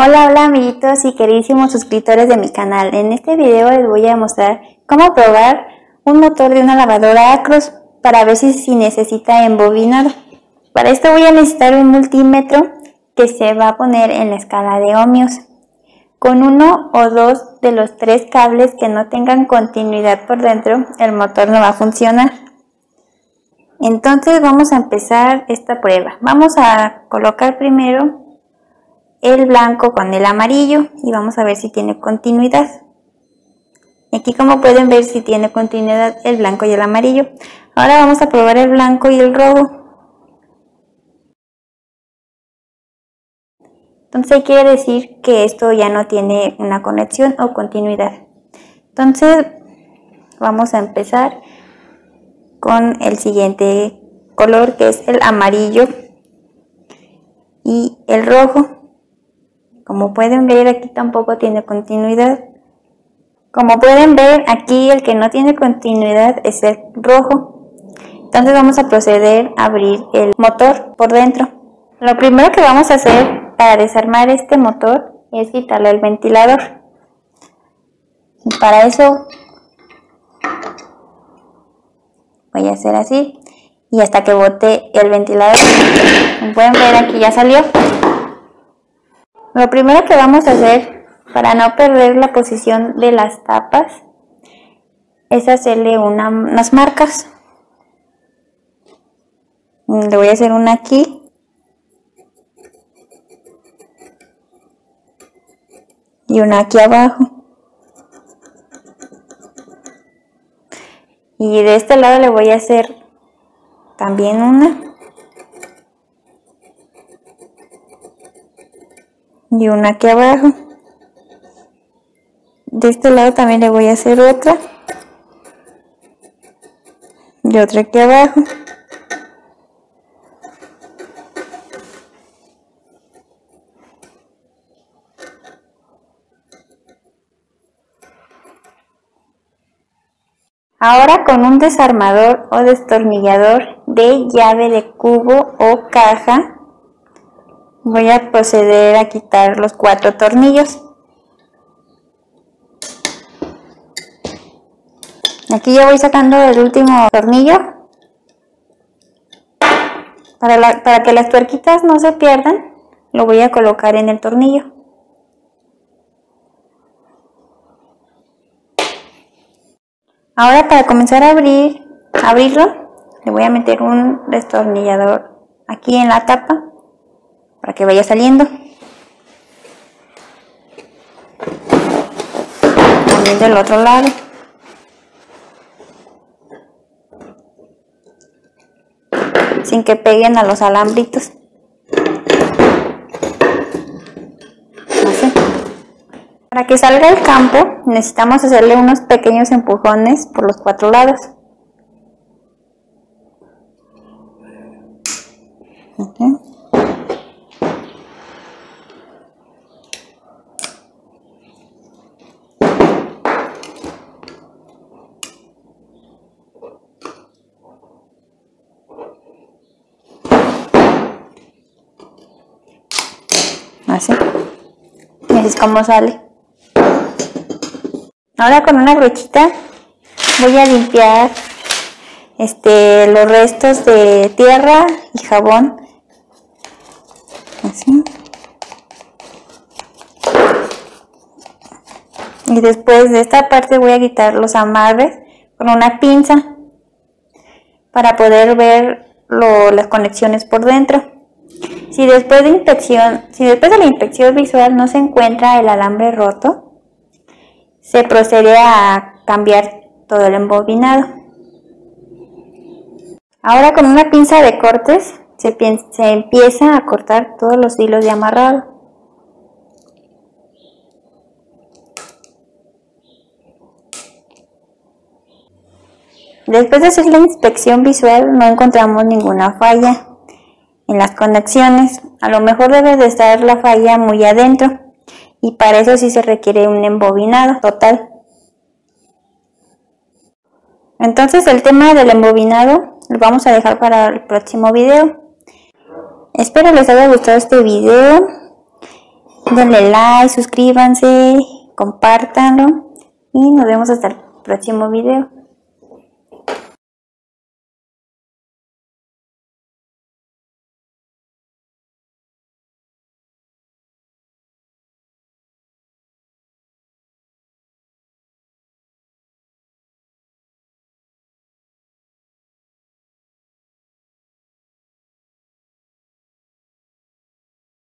Hola, hola amiguitos y queridísimos suscriptores de mi canal. En este video les voy a mostrar cómo probar un motor de una lavadora Acros para ver si, si necesita embobinado. Para esto voy a necesitar un multímetro que se va a poner en la escala de ohmios. Con uno o dos de los tres cables que no tengan continuidad por dentro, el motor no va a funcionar. Entonces vamos a empezar esta prueba. Vamos a colocar primero el blanco con el amarillo y vamos a ver si tiene continuidad. Aquí como pueden ver si tiene continuidad el blanco y el amarillo. Ahora vamos a probar el blanco y el rojo. Entonces quiere decir que esto ya no tiene una conexión o continuidad. Entonces vamos a empezar con el siguiente color que es el amarillo y el rojo. Como pueden ver aquí tampoco tiene continuidad. Como pueden ver aquí el que no tiene continuidad es el rojo. Entonces vamos a proceder a abrir el motor por dentro. Lo primero que vamos a hacer para desarmar este motor es quitarle el ventilador. Y para eso voy a hacer así y hasta que bote el ventilador. Como pueden ver aquí ya salió. Lo primero que vamos a hacer para no perder la posición de las tapas es hacerle unas marcas. Le voy a hacer una aquí. Y una aquí abajo. Y de este lado le voy a hacer también una. Y una aquí abajo. De este lado también le voy a hacer otra. Y otra aquí abajo. Ahora con un desarmador o destornillador de llave de cubo o caja voy a proceder a quitar los cuatro tornillos. Aquí ya voy sacando el último tornillo para, para que las tuerquitas no se pierdan, lo voy a colocar en el tornillo. Ahora para comenzar a abrir, abrirlo, le voy a meter un destornillador aquí en la tapa para que vaya saliendo. También del otro lado. Sin que peguen a los alambritos. Para que salga el campo necesitamos hacerle unos pequeños empujones por los cuatro lados. Así. Y así es como sale. Ahora con una brochita voy a limpiar este los restos de tierra y jabón. Así. Y después de esta parte voy a quitar los amarres con una pinza para poder ver las conexiones por dentro si después de si después de la inspección visual no se encuentra el alambre roto, se procede a cambiar todo el embobinado. Ahora con una pinza de cortes se, se empieza a cortar todos los hilos de amarrado. Después de hacer la inspección visual no encontramos ninguna falla en las conexiones. A lo mejor debe de estar la falla muy adentro y para eso sí se requiere un embobinado total. Entonces el tema del embobinado lo vamos a dejar para el próximo video. Espero les haya gustado este video denle like, suscríbanse, compártanlo y nos vemos hasta el próximo video.